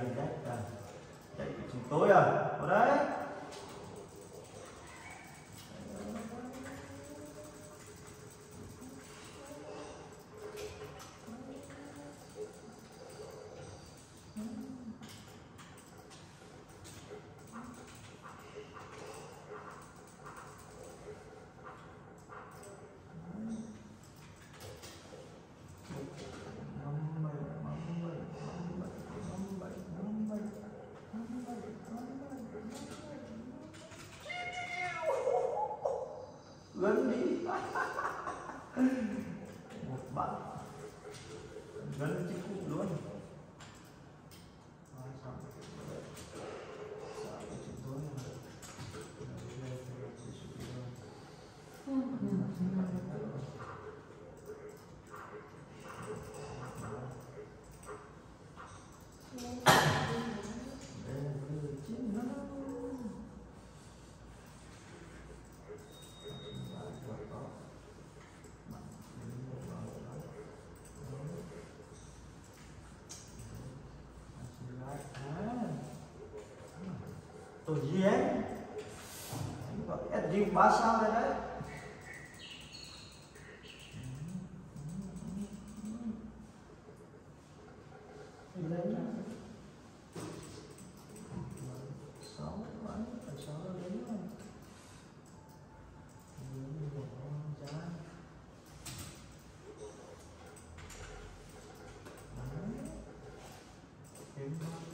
tiền đấy à. chết chúng tối à ở đấy lớn đi. Một bạn. Lớn chứ cũng luôn Rồi, xong. Sợ cái chuyện tối này. Rồi, đây, đây, đây, đây, đây, đây. Đây là cái chuyện đó. Tôi gì ấy Gọi SG ba sao đây đấy. Thank you.